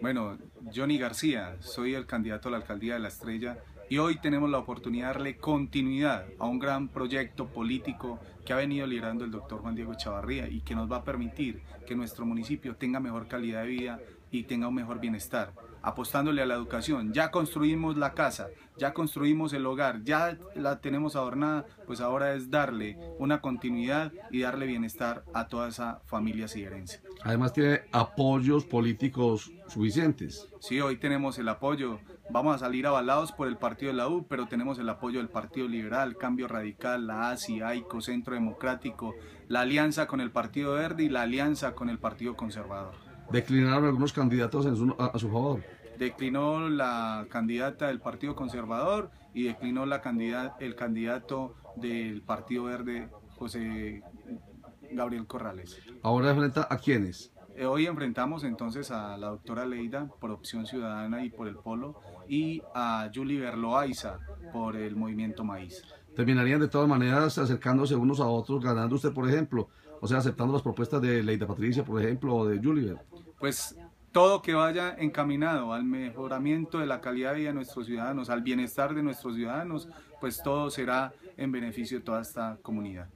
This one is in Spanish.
Bueno, Johnny García, soy el candidato a la alcaldía de La Estrella y hoy tenemos la oportunidad de darle continuidad a un gran proyecto político que ha venido liderando el doctor Juan Diego Chavarría y que nos va a permitir que nuestro municipio tenga mejor calidad de vida y tenga un mejor bienestar, apostándole a la educación. Ya construimos la casa, ya construimos el hogar, ya la tenemos adornada, pues ahora es darle una continuidad y darle bienestar a toda esa familia siguerense. Además tiene apoyos políticos suficientes. Sí, hoy tenemos el apoyo. Vamos a salir avalados por el partido de la U, pero tenemos el apoyo del Partido Liberal, Cambio Radical, la ASI, AICO, Centro Democrático, la alianza con el Partido Verde y la alianza con el Partido Conservador declinaron algunos candidatos a, su favor. Declinó la candidata del Partido Conservador y declinó la candidata, el candidato del Partido Verde, José Gabriel Corrales. ¿Ahora enfrenta a quiénes? Eh, hoy enfrentamos entonces a la doctora Leida por Opción Ciudadana y por el Polo y a Julie Berloaiza por el Movimiento Maíz. Terminarían de todas maneras acercándose unos a otros, ganando usted, por ejemplo, o sea, aceptando las propuestas de Leida Patricia, por ejemplo, o de Julie pues todo que vaya encaminado al mejoramiento de la calidad de vida de nuestros ciudadanos, al bienestar de nuestros ciudadanos, pues todo será en beneficio de toda esta comunidad.